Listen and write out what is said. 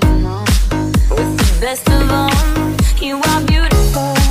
know. With the best of all, you are beautiful.